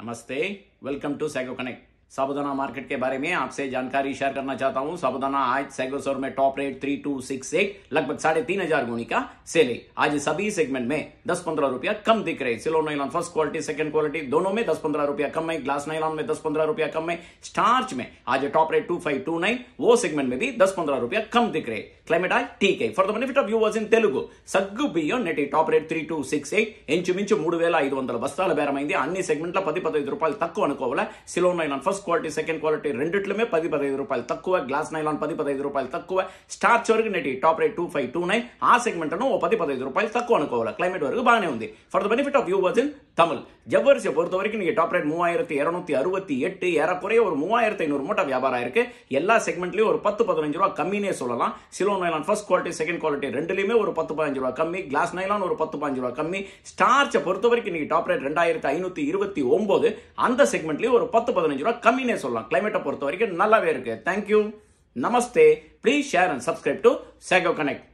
నమస్తే. Welcome to Sago Connect. Sabudana market के बारे में आपसे जानकारी शेयर करना चाहता हूं साबुदाना आज सैगोसोर में top rate three two six eight लगभग साढ़े तीन हजार गुणी का सेल है आज सभी सेगमेंट में दस पंद्रह रुपया कम दिख रहे सिलो nylon first quality second quality दोनों में दस पंद्रह रुपया कम है ग्लास नाइलॉन में दस पंद्रह रुपया कम है स्टार्च में आज top rate two five two nine वो सेगमेंट में भी दस पंद्रह रुपया कम दिख रहे climate oil TK for the benefit of viewers in Telugu సగ్గు బియ్యం నెటి top rate three two six eight ఇంచుమించు మూడు వేల ఐదు వందల బస్తాల బేరమైంది అన్ని సెగ్మెంట్ల పది పదహైదు రూపాయలు తక్కువ అనుకోవాలా సిలో nylon first quality second quality రెండిట్లమే పది పదహైదు రూపాయలు తక్కువ గ్లాస్ నైలాన్ పది పదహైదు రూపాయలు తక్కువ స్టార్చ్ వరకు నెటి top rate two five two nine ఆ సెగ్మెంట్ ఓ పది పదహైదు రూపాయలు తక్కువ అనుకోవాలా క్లైమేట్ వరకు బాగానే ఉంది for the benefit of viewers in Tamil ஜவ்வரிசியை பொறுத்த வரைக்கும் நீங்க டாப் ரேட் மூவாயிரத்தி இருநூத்தி அறுபத்தி எட்டு ஏறக்குறைய ஒரு மூவாயிரத்தி ஐநூறு மூட்டை வியாபாரம் இருக்கு எல்லா செக்மெண்ட்லயும் ஒரு பத்து பதினஞ்சு ரூபா கம்மினே சொல்லலாம் silo nylon first quality second quality ரெண்டுலயுமே ஒரு பத்து பதினஞ்சு ரூபா கம்மி கிளாஸ் நைலான் ஒரு பத்து பதினஞ்சு ரூபா கம்மி ஸ்டார்ச்சை பொறுத்த வரைக்கும் நீங்க டாப் ரேட் ரெண்டாயிரத்தி ஐநூத்தி இருபத்தி ஒன்பது அந்த செக்மெண்ட்லயும் ஒரு பத்து பதினஞ்சு ரூபா கம்மினே சொல்லலாம். கிளைமேட்டை பொறுத்த வரைக்கும் நல்லாவே இருக்கு. Thank you Namaste please share and subscribe to Sago Connect